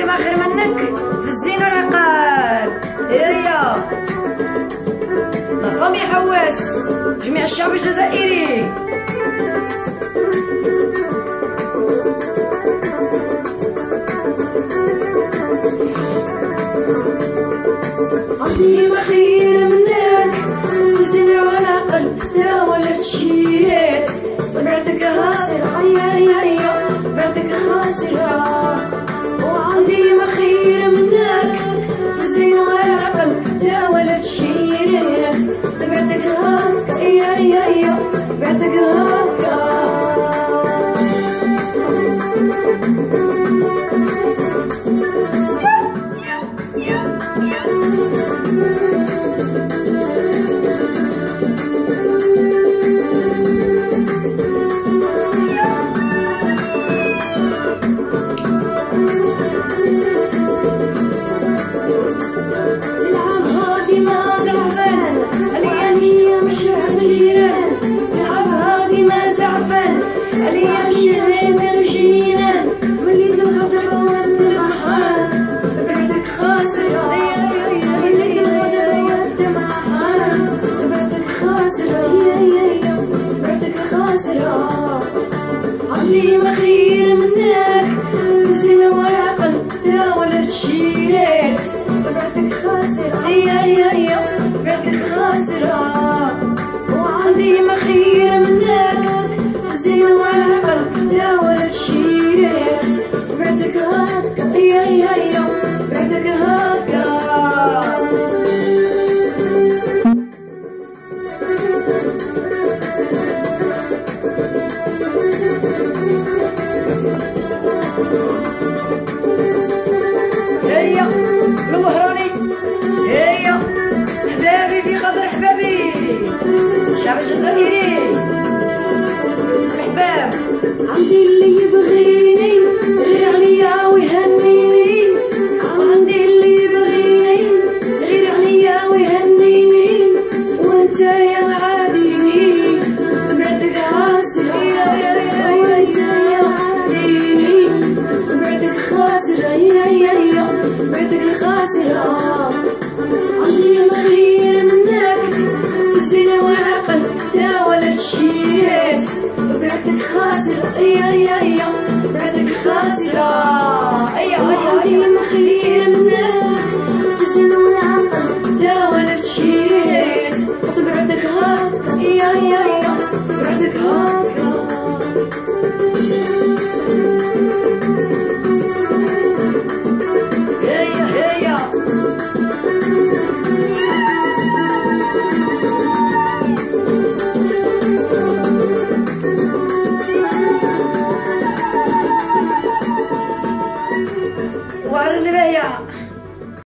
عندي ما خير منك. في الزين والعقال. إيريا لافامي حواس. جميع الشعب الجزائري. you. المهراني هيا إيه حبابي في قدر حبابي الشعب الجزائري. yeah, yeah.